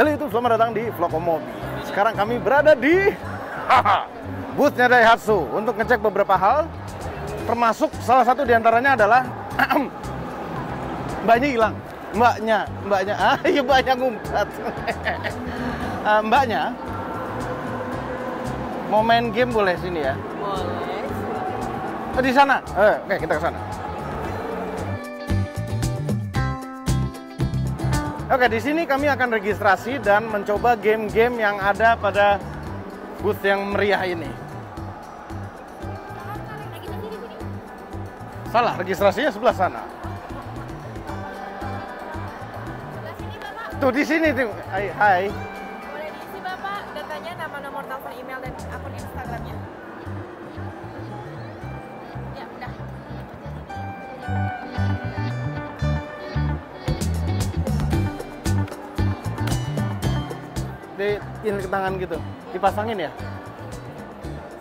Halo YouTube, selamat datang di Vlogomobi. Sekarang kami berada di boothnya Daihatsu untuk ngecek beberapa hal, termasuk salah satu di antaranya adalah mbaknya hilang. Mbaknya, mbaknya, ah iya mbaknya ngumpet. Eh, mbaknya mau main game boleh sini ya? Boleh. Oh, di sana. Eh, oke, kita ke sana. Oke, di sini kami akan registrasi dan mencoba game-game yang ada pada booth yang meriah ini. Salah, registrasinya sebelah sana. Tuh di sini. Hai, hai. Di ini ke tangan gitu. Dipasangin ya?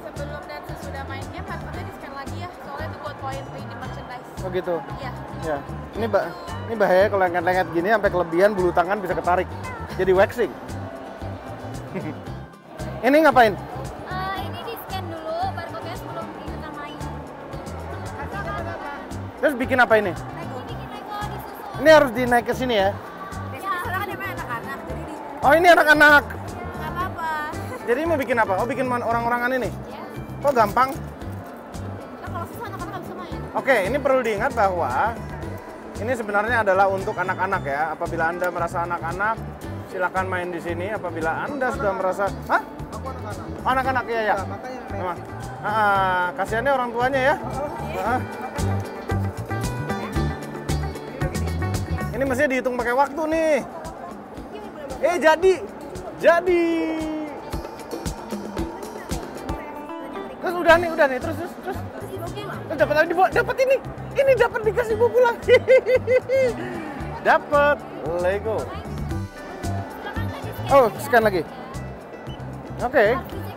Sebelum dan sesudah main game, passwordnya di-scan lagi ya. Soalnya itu buat poin di merchandise. Oh gitu. Iya. Ya. Ini bah ini bahaya kalau lengket-lengket gini sampai kelebihan bulu tangan bisa ketarik. Jadi waxing. ini ngapain? Eh, ini di scan dulu barcode-nya sebelum kita main. Terus bikin apa ini? Ini harus dinaik ke sini ya? Dia di Oh ini anak-anak. Jadi mau bikin apa? Oh bikin orang-orangan ini? Ya. Oh gampang. Nah, kalau susah anak-anak nggak bisa main. Oke, ini perlu diingat bahwa ini sebenarnya adalah untuk anak-anak ya. Apabila anda merasa anak-anak, silakan main di sini. Apabila anda sudah merasa, hah? Oh, anak-anak ya ya. Memang. Ah, kasihannya orang tuanya ya. Ah. Ini mestinya dihitung pakai waktu nih. Eh jadi, jadi. Terus udah nih, udah nih, terus terus terus. Terus dapat lagi dibawa, dapat ini. Ini dapat dikasih buku pulang. dapat Lego. Oh, scan lagi. Oke. Dulu.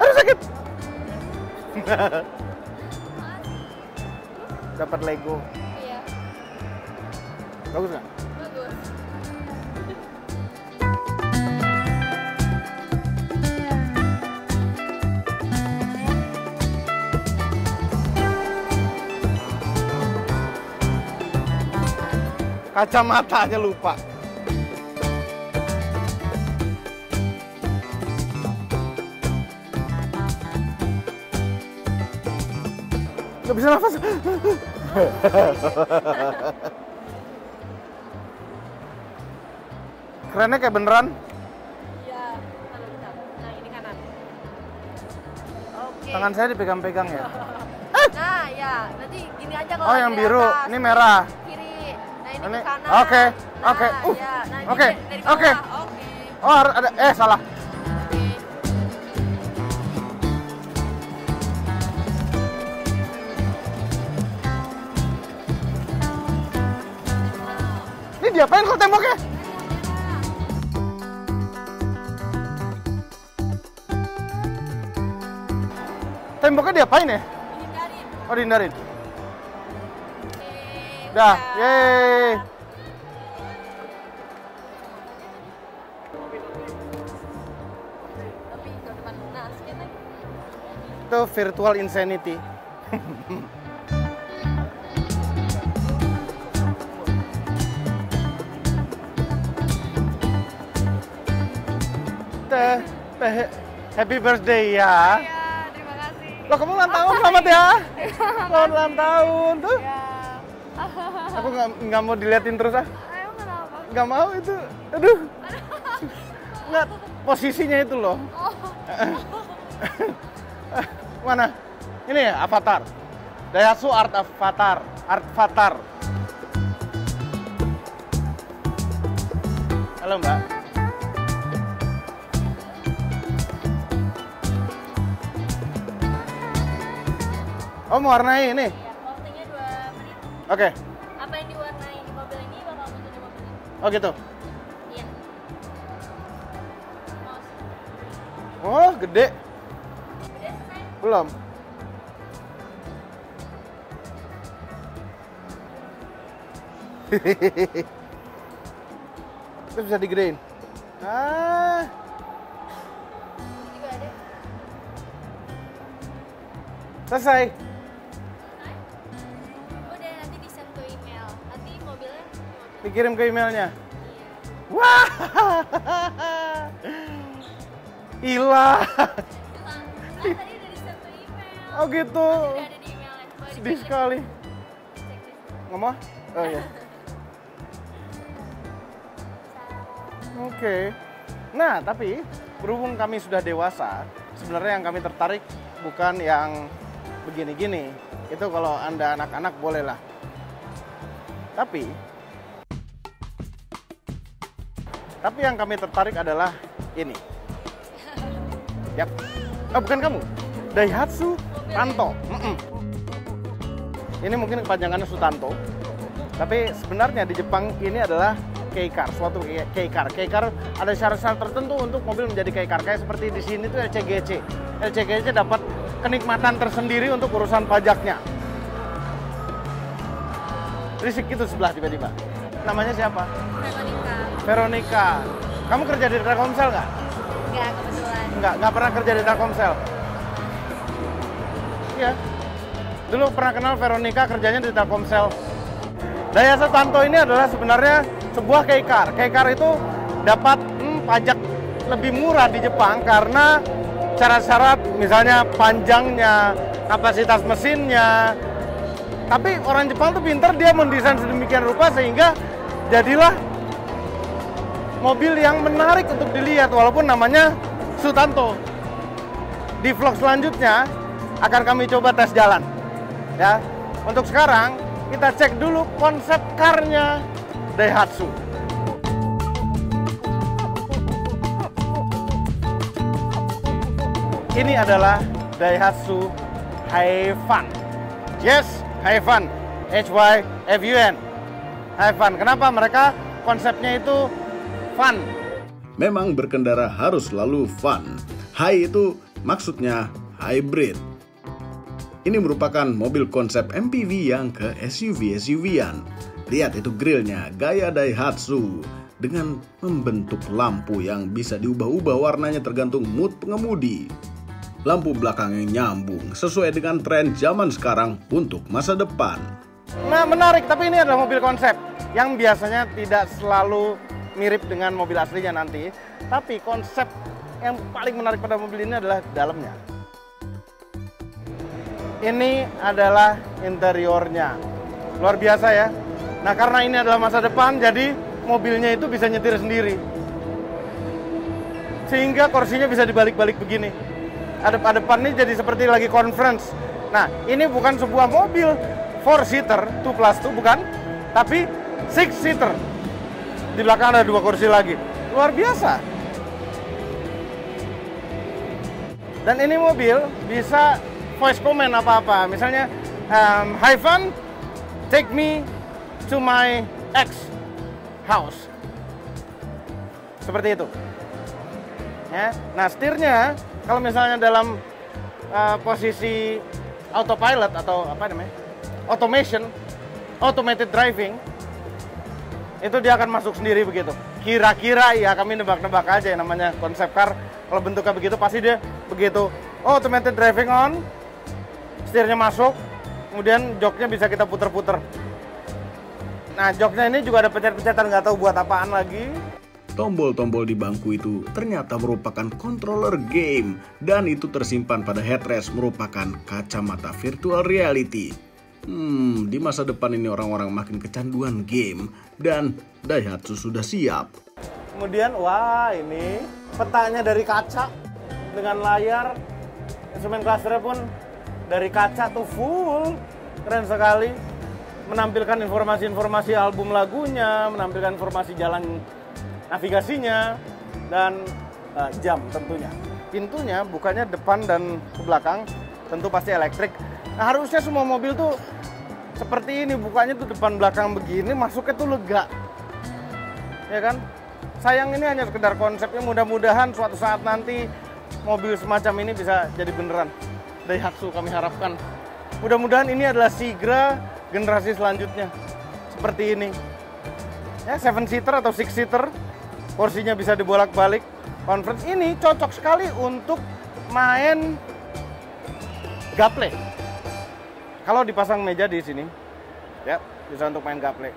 Aduh sakit. dapat Lego. Iya. Bagus nggak? Kacamatanya lupa. Gak bisa nafas. Kerennya kayak beneran. Iya. Nah, ini kanan. Oke. Tangan saya dipegang-pegang ya. Nah, ya. Nanti gini aja kalau Oh, yang biru. atas. Ini merah. Nah, ini, Ini- oke, oke. Uh, ya. Nah, ini oke, bawah. oke. Oke. Oh, ada eh salah. Oke. Ini diapain kok temboknya? Temboknya diapain ya? Hindarin. Oh, dihindarin. Dah, yeay. Lagi. Itu virtual insanity. Happy birthday ya. Iya, terima kasih. Loh, kamu ulang tahun, selamat ya. Selamat ulang tahun tuh. Ya. Aku nggak nggak mau diliatin terus ah. Nggak mau itu. Aduh. Nggak, posisinya itu loh. Mana? Ini ya, Avatar. Daihatsu Art Avatar. Art Avatar. Halo Mbak. Oh mau warnai ini? Closingnya 2 menit. Oke. Apa yang diwarnai di mobil ini bakal muncul di mobil ini. Oh gitu. Iya. Oh gede. Udah selesai. Belum. Terus bisa digedein. Ah, Ini juga ada. selesai. Dikirim ke emailnya. Iya. Wah. Hilang. Kan. Oh gitu. Sedih sekali. Ngomong? Oh iya. Oke. Nah, tapi berhubung kami sudah dewasa, sebenarnya yang kami tertarik bukan yang begini-gini. Itu kalau Anda anak-anak bolehlah. Tapi Tapi yang kami tertarik adalah ini. Yap. Oh, bukan kamu. Daihatsu Tanto. Mm-mm. Ini mungkin kepanjangannya Sutanto. Tapi sebenarnya di Jepang ini adalah K-car, suatu K-car. K-car ada syarat-syarat tertentu untuk mobil menjadi K-car. Kayak seperti di sini tuh LCGC. LCGC dapat kenikmatan tersendiri untuk urusan pajaknya. Risik gitu sebelah tiba-tiba. Namanya siapa? Veronica. Veronica. Kamu kerja di Telkomsel nggak? Enggak, kebetulan. Nggak, nggak pernah kerja di Telkomsel. Iya. Dulu pernah kenal Veronica kerjanya di Telkomsel. Dayasa Tanto ini adalah sebenarnya sebuah K-car. K-car itu dapat hmm, pajak lebih murah di Jepang karena syarat-syarat misalnya panjangnya, kapasitas mesinnya. Tapi orang Jepang tuh pinter dia mendesain sedemikian rupa sehingga jadilah mobil yang menarik untuk dilihat walaupun namanya Sutanto. Di vlog selanjutnya akan kami coba tes jalan. Ya. Untuk sekarang kita cek dulu konsep car-nya Daihatsu. Ini adalah Daihatsu Haifan. Yes, Haifan. H-Y F-U-N. Haifan. Kenapa mereka konsepnya itu fun? Memang berkendara harus selalu fun. High itu maksudnya hybrid. Ini merupakan mobil konsep MPV yang ke SUV-SUV-an. Lihat itu grillnya, gaya Daihatsu. Dengan membentuk lampu yang bisa diubah-ubah warnanya tergantung mood pengemudi. Lampu belakang yang nyambung sesuai dengan tren zaman sekarang untuk masa depan. Nah, menarik, tapi ini adalah mobil konsep yang biasanya tidak selalu mirip dengan mobil aslinya nanti. Tapi konsep yang paling menarik pada mobil ini adalah dalamnya. Ini adalah interiornya. Luar biasa ya. Nah, karena ini adalah masa depan, jadi mobilnya itu bisa nyetir sendiri. Sehingga kursinya bisa dibalik-balik begini. Adep-adepan ini jadi seperti lagi conference. Nah, ini bukan sebuah mobil four seater, 2 plus 2 bukan, tapi six seater. Di belakang ada dua kursi lagi. Luar biasa. Dan ini mobil bisa voice comment apa-apa. Misalnya, um, Hi Fun, take me to my ex house. Seperti itu. Ya. Nah, setirnya kalau misalnya dalam uh, posisi autopilot atau apa namanya? automation, automated driving, itu dia akan masuk sendiri begitu. Kira-kira ya kami nebak-nebak aja yang namanya konsep car. Kalau bentuknya begitu pasti dia begitu. Oh, automated driving on, setirnya masuk, kemudian joknya bisa kita puter-puter. Nah, joknya ini juga ada pencet-pencetan nggak tahu buat apaan lagi. Tombol-tombol di bangku itu ternyata merupakan controller game dan itu tersimpan pada headrest merupakan kacamata virtual reality. Hmm, di masa depan ini orang-orang makin kecanduan game dan Daihatsu sudah siap. Kemudian, wah ini petanya dari kaca dengan layar. Instrumen clusternya pun dari kaca tuh full. Keren sekali. Menampilkan informasi-informasi album lagunya, menampilkan informasi jalan navigasinya, dan eh, jam tentunya. Pintunya bukannya depan dan ke belakang, tentu pasti elektrik. Nah, harusnya semua mobil tuh seperti ini, bukanya tuh depan belakang begini, masuknya tuh lega. Ya kan? Sayang ini hanya sekedar konsepnya, mudah-mudahan suatu saat nanti mobil semacam ini bisa jadi beneran. Daihatsu kami harapkan. Mudah-mudahan ini adalah Sigra generasi selanjutnya. Seperti ini. ya seven seater atau six seater porsinya bisa dibolak-balik conference ini cocok sekali untuk main gaple kalau dipasang meja di sini ya bisa untuk main gaple.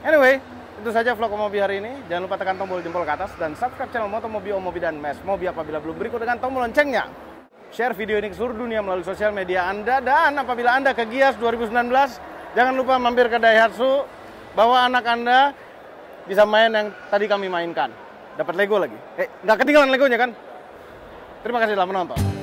Anyway itu saja vlog Omobi hari ini. Jangan lupa tekan tombol jempol ke atas dan subscribe channel Motomobi Omobi dan Mes Mobi apabila belum. Berikut dengan tombol loncengnya. Share video ini ke seluruh dunia melalui sosial media Anda dan apabila Anda ke Gias 2019 jangan lupa mampir ke Daihatsu. Bawa anak Anda bisa main yang tadi kami mainkan. Dapat Lego lagi. Eh nggak ketinggalan Legonya kan? Terima kasih telah menonton